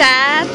Tá.